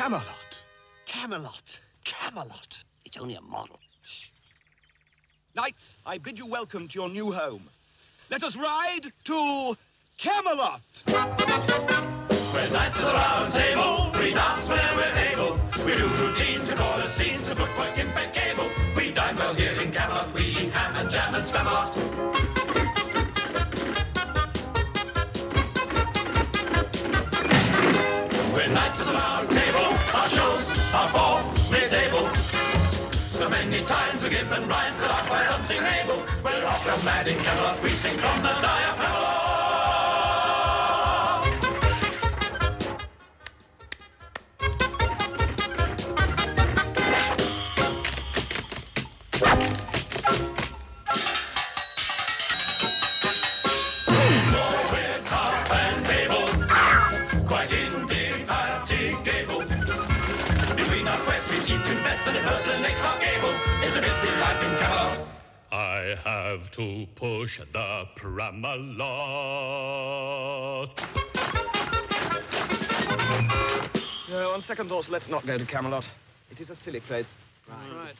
Camelot. Camelot. Camelot. It's only a model. Shh. Knights, I bid you welcome to your new home. Let us ride to Camelot. We're knights of the round table. We dance where we're able. We do routines to call us scenes to footwork impeccable. We dine well here in Camelot. We eat ham and jam and spam a lot. We're knights of the round table. Given rhymes that are quite unseeable. We're often mad in Camelot. We sing from the diaphragm. Tough and able, quite indefatigable. Between our quests, we seek to invest and impersonate Clark Gable. It's a busy life in Camelot. I have to push the Pramalot. Uh, no, on second thoughts, let's not go to Camelot. It is a silly place. Right. Right.